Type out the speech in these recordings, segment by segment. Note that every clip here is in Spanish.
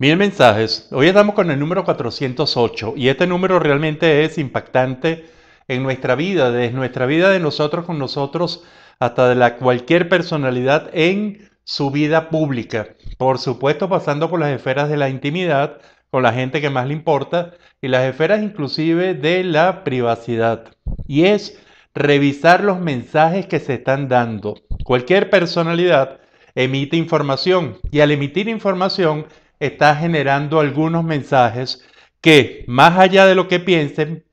Mil mensajes. Hoy estamos con el número 408 y este número realmente es impactante en nuestra vida, desde nuestra vida de nosotros con nosotros hasta de la cualquier personalidad en su vida pública. Por supuesto, pasando por las esferas de la intimidad, con la gente que más le importa y las esferas inclusive de la privacidad. Y es revisar los mensajes que se están dando. Cualquier personalidad emite información y al emitir información está generando algunos mensajes que, más allá de lo que piensen,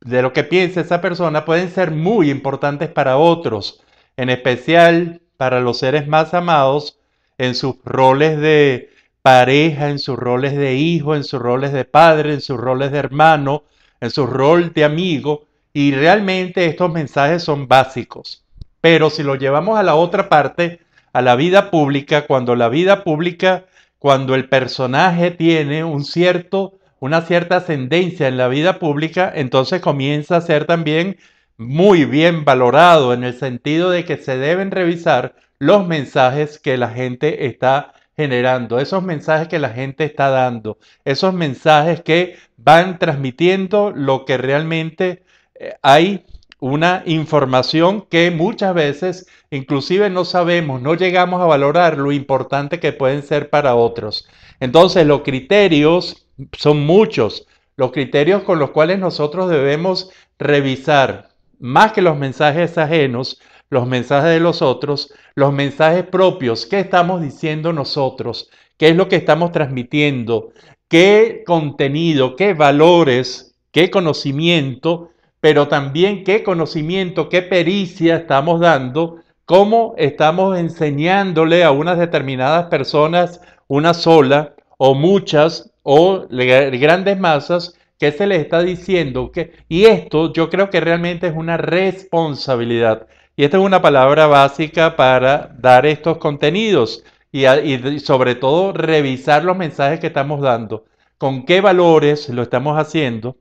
de lo que piense esa persona, pueden ser muy importantes para otros, en especial para los seres más amados en sus roles de pareja, en sus roles de hijo, en sus roles de padre, en sus roles de hermano, en su rol de amigo. Y realmente estos mensajes son básicos. Pero si lo llevamos a la otra parte, a la vida pública, cuando la vida pública cuando el personaje tiene un cierto, una cierta ascendencia en la vida pública, entonces comienza a ser también muy bien valorado en el sentido de que se deben revisar los mensajes que la gente está generando, esos mensajes que la gente está dando, esos mensajes que van transmitiendo lo que realmente eh, hay una información que muchas veces inclusive no sabemos, no llegamos a valorar lo importante que pueden ser para otros. Entonces los criterios son muchos, los criterios con los cuales nosotros debemos revisar, más que los mensajes ajenos, los mensajes de los otros, los mensajes propios, qué estamos diciendo nosotros, qué es lo que estamos transmitiendo, qué contenido, qué valores, qué conocimiento pero también qué conocimiento, qué pericia estamos dando, cómo estamos enseñándole a unas determinadas personas, una sola o muchas o grandes masas, qué se les está diciendo. Que, y esto yo creo que realmente es una responsabilidad. Y esta es una palabra básica para dar estos contenidos y, y sobre todo revisar los mensajes que estamos dando. ¿Con qué valores lo estamos haciendo?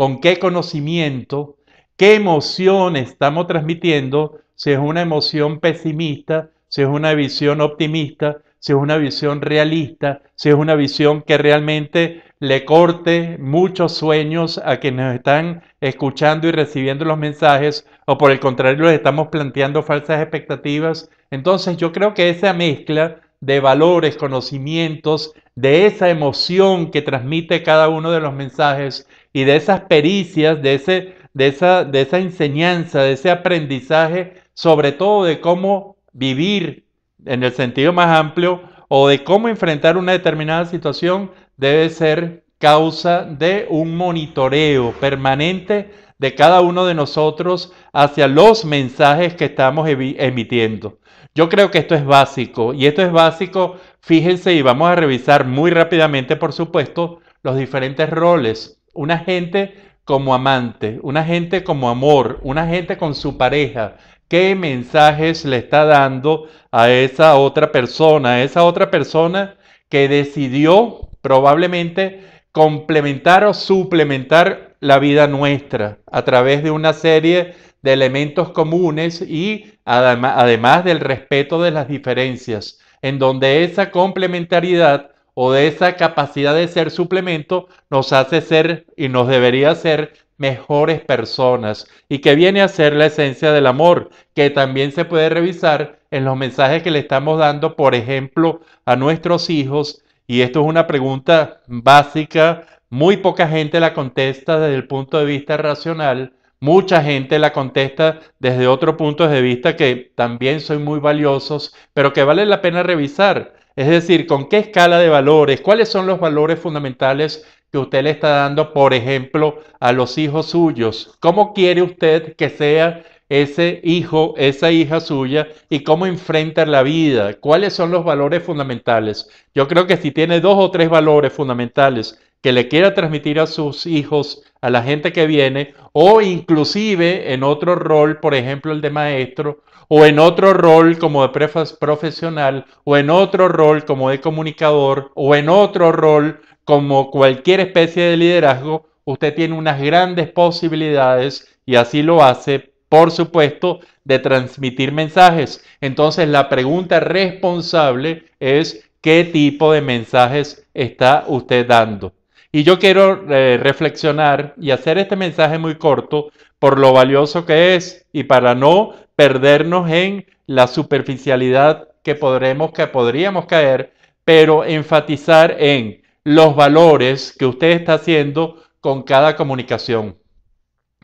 Con qué conocimiento, qué emoción estamos transmitiendo, si es una emoción pesimista, si es una visión optimista, si es una visión realista, si es una visión que realmente le corte muchos sueños a quienes están escuchando y recibiendo los mensajes, o por el contrario les estamos planteando falsas expectativas. Entonces yo creo que esa mezcla de valores, conocimientos, de esa emoción que transmite cada uno de los mensajes y de esas pericias, de, ese, de, esa, de esa enseñanza, de ese aprendizaje, sobre todo de cómo vivir en el sentido más amplio o de cómo enfrentar una determinada situación, debe ser causa de un monitoreo permanente de cada uno de nosotros hacia los mensajes que estamos emitiendo. Yo creo que esto es básico y esto es básico, fíjense y vamos a revisar muy rápidamente, por supuesto, los diferentes roles. Una gente como amante, una gente como amor, una gente con su pareja, qué mensajes le está dando a esa otra persona, a esa otra persona que decidió probablemente complementar o suplementar la vida nuestra a través de una serie de elementos comunes y además del respeto de las diferencias, en donde esa complementariedad o de esa capacidad de ser suplemento nos hace ser y nos debería ser mejores personas y que viene a ser la esencia del amor, que también se puede revisar en los mensajes que le estamos dando, por ejemplo, a nuestros hijos. Y esto es una pregunta básica, muy poca gente la contesta desde el punto de vista racional, mucha gente la contesta desde otro punto de vista que también son muy valiosos, pero que vale la pena revisar. Es decir, con qué escala de valores, cuáles son los valores fundamentales que usted le está dando, por ejemplo, a los hijos suyos. ¿Cómo quiere usted que sea ese hijo, esa hija suya y cómo enfrenta la vida? ¿Cuáles son los valores fundamentales? Yo creo que si tiene dos o tres valores fundamentales que le quiera transmitir a sus hijos, a la gente que viene, o inclusive en otro rol, por ejemplo, el de maestro, o en otro rol como de profesional, o en otro rol como de comunicador, o en otro rol como cualquier especie de liderazgo, usted tiene unas grandes posibilidades y así lo hace, por supuesto, de transmitir mensajes. Entonces la pregunta responsable es qué tipo de mensajes está usted dando. Y yo quiero eh, reflexionar y hacer este mensaje muy corto por lo valioso que es y para no perdernos en la superficialidad que podremos que podríamos caer, pero enfatizar en los valores que usted está haciendo con cada comunicación.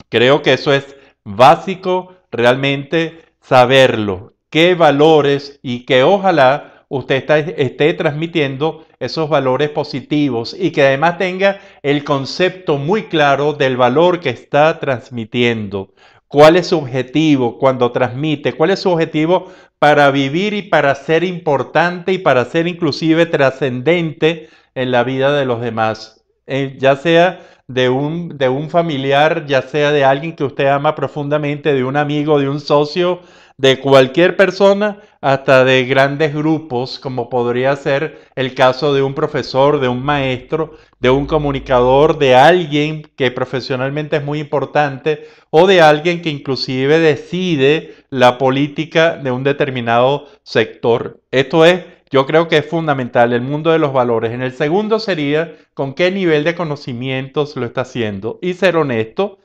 Creo que eso es básico realmente saberlo, qué valores y que ojalá usted esté transmitiendo esos valores positivos y que además tenga el concepto muy claro del valor que está transmitiendo. ¿Cuál es su objetivo cuando transmite? ¿Cuál es su objetivo para vivir y para ser importante y para ser inclusive trascendente en la vida de los demás? Eh, ya sea de un, de un familiar, ya sea de alguien que usted ama profundamente, de un amigo, de un socio, de cualquier persona, hasta de grandes grupos, como podría ser el caso de un profesor, de un maestro, de un comunicador, de alguien que profesionalmente es muy importante o de alguien que inclusive decide la política de un determinado sector. Esto es yo creo que es fundamental el mundo de los valores. En el segundo sería con qué nivel de conocimientos lo está haciendo y ser honesto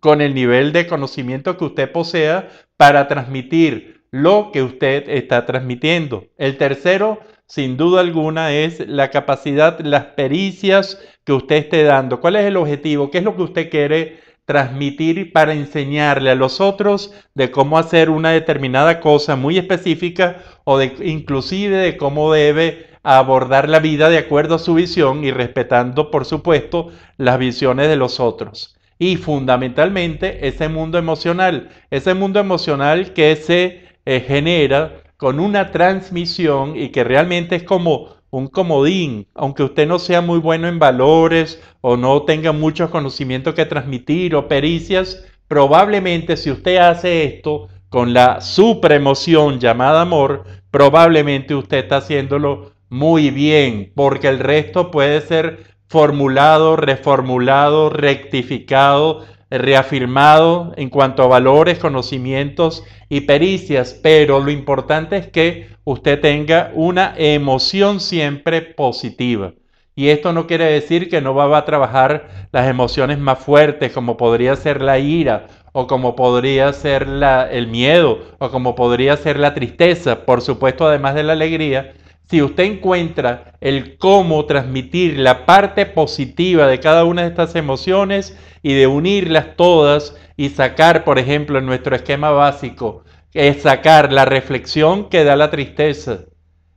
con el nivel de conocimiento que usted posea para transmitir lo que usted está transmitiendo. El tercero, sin duda alguna, es la capacidad, las pericias que usted esté dando. ¿Cuál es el objetivo? ¿Qué es lo que usted quiere transmitir para enseñarle a los otros de cómo hacer una determinada cosa muy específica o de inclusive de cómo debe abordar la vida de acuerdo a su visión y respetando, por supuesto, las visiones de los otros. Y fundamentalmente ese mundo emocional, ese mundo emocional que se eh, genera con una transmisión y que realmente es como un comodín, aunque usted no sea muy bueno en valores o no tenga muchos conocimientos que transmitir o pericias, probablemente si usted hace esto con la supremoción llamada amor, probablemente usted está haciéndolo muy bien, porque el resto puede ser formulado, reformulado, rectificado, reafirmado en cuanto a valores, conocimientos y pericias, pero lo importante es que usted tenga una emoción siempre positiva. Y esto no quiere decir que no va a trabajar las emociones más fuertes, como podría ser la ira, o como podría ser la, el miedo, o como podría ser la tristeza, por supuesto, además de la alegría. Si usted encuentra el cómo transmitir la parte positiva de cada una de estas emociones y de unirlas todas y sacar, por ejemplo, en nuestro esquema básico, es sacar la reflexión que da la tristeza,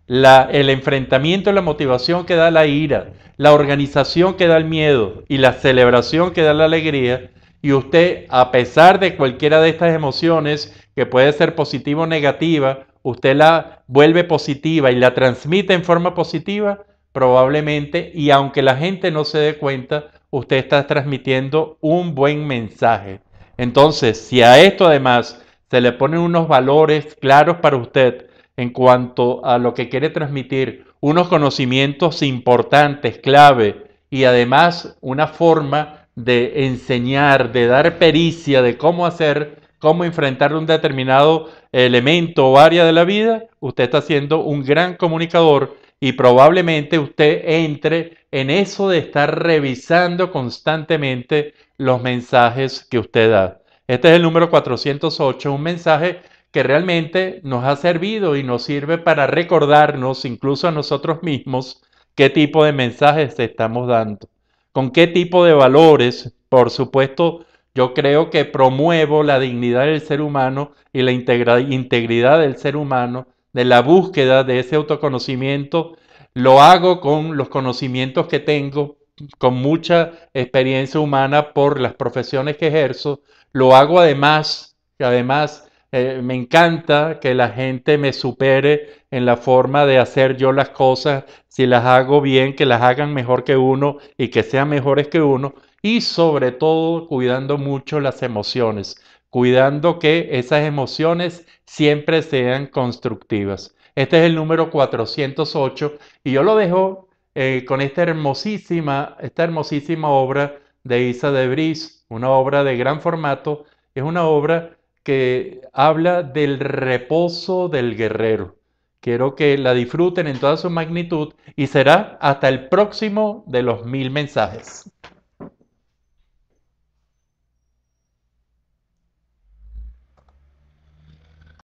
la, el enfrentamiento, la motivación que da la ira, la organización que da el miedo y la celebración que da la alegría. Y usted, a pesar de cualquiera de estas emociones, que puede ser positiva o negativa, usted la vuelve positiva y la transmite en forma positiva, probablemente, y aunque la gente no se dé cuenta, usted está transmitiendo un buen mensaje. Entonces, si a esto además se le ponen unos valores claros para usted en cuanto a lo que quiere transmitir, unos conocimientos importantes, clave, y además una forma de enseñar, de dar pericia de cómo hacer, cómo enfrentar un determinado elemento o área de la vida, usted está siendo un gran comunicador y probablemente usted entre en eso de estar revisando constantemente los mensajes que usted da. Este es el número 408, un mensaje que realmente nos ha servido y nos sirve para recordarnos, incluso a nosotros mismos, qué tipo de mensajes estamos dando, con qué tipo de valores. Por supuesto, yo creo que promuevo la dignidad del ser humano y la integridad del ser humano, de la búsqueda de ese autoconocimiento. Lo hago con los conocimientos que tengo, con mucha experiencia humana por las profesiones que ejerzo, lo hago además, además eh, me encanta que la gente me supere en la forma de hacer yo las cosas, si las hago bien, que las hagan mejor que uno y que sean mejores que uno, y sobre todo cuidando mucho las emociones, cuidando que esas emociones siempre sean constructivas. Este es el número 408 y yo lo dejo eh, con esta hermosísima, esta hermosísima obra de Isa de Bris, una obra de gran formato, es una obra que habla del reposo del guerrero. Quiero que la disfruten en toda su magnitud y será hasta el próximo de los mil mensajes.